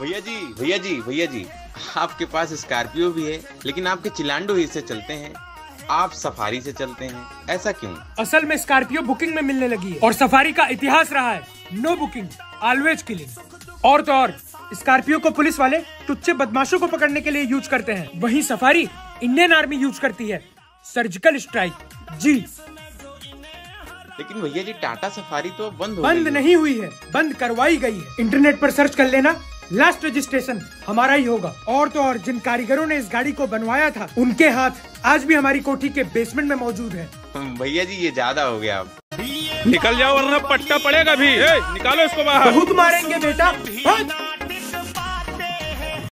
भैया जी भैया जी भैया जी। आपके पास स्कॉर्पियो भी है, लेकिन आपके चिलांडो ही से चलते हैं। आप सफारी से चलते हैं। ऐसा क्यों? असल में स्कॉर्पियो बुकिंग में मिलने लगी है। और सफारी का इतिहास रहा है। नो बुकिंग ऑलवेज किलिंग और तो और, स्कॉर्पियो को पुलिस वाले तुच्छे बदमाशों को पकड़ने के लिए यूज़ करते हैं। वही सफारी इंडियन आर्मी यूज़ करती है। सर्जिकल स्ट्राइक, जी। लेकिन भैया जी टाटा सफारी तो बंद हो बंद नहीं हुई है बंद करवाई गई है। इंटरनेट पर सर्च कर लेना लास्ट रजिस्ट्रेशन हमारा ही होगा। और तो और जिन कारीगरों ने इस गाड़ी को बनवाया था उनके हाथ आज भी हमारी कोठी के बेसमेंट में मौजूद है। भैया जी ये ज़्यादा हो गया अब। निकल जाओ वरना पट्टा पड़ेगा भी। ए, निकालो इसको बाहर। बहुत मारेंगे बेटा। हट!